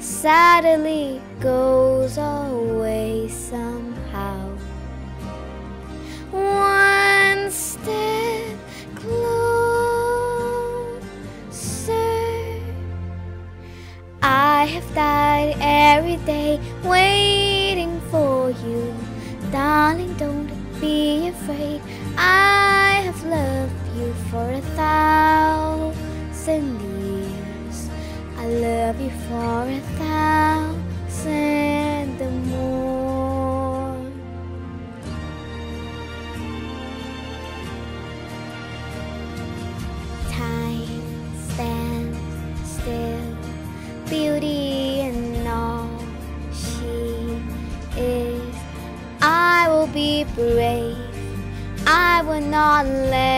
suddenly goes away somehow. One step closer. I have died every day waiting for you. Darling, don't be afraid. I have loved you for a thousand years. You for a thousand more. Time stands still, beauty and all she is. I will be brave. I will not let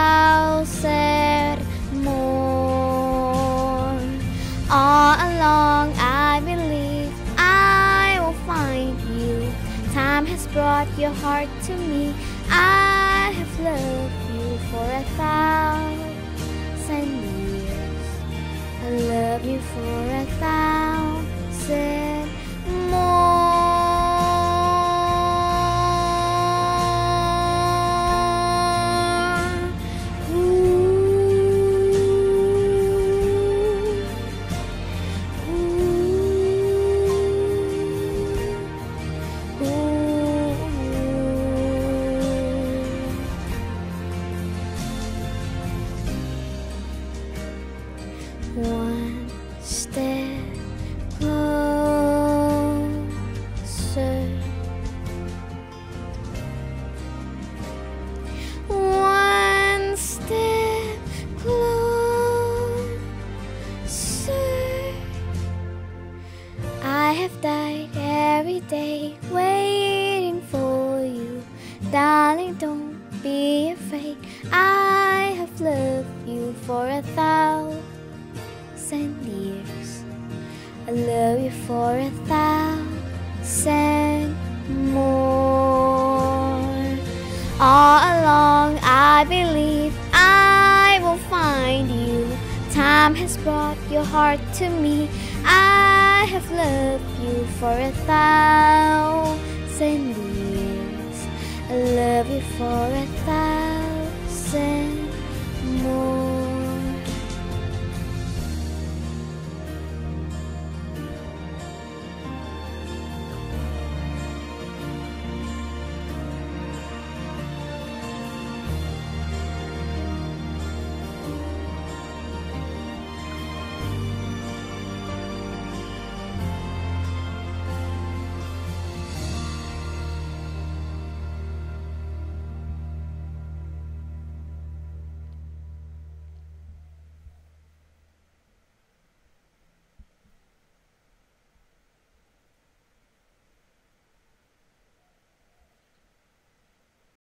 Time has brought your heart to me. I have loved you for a thousand years. I love you for One step closer. One step closer. I have died every day waiting for you. Darling, don't be afraid. I have loved you for a thousand years. I love you for a thousand more. All along, I believe I will find you. Time has brought your heart to me. I have loved you for a thousand years. I love you for a thousand.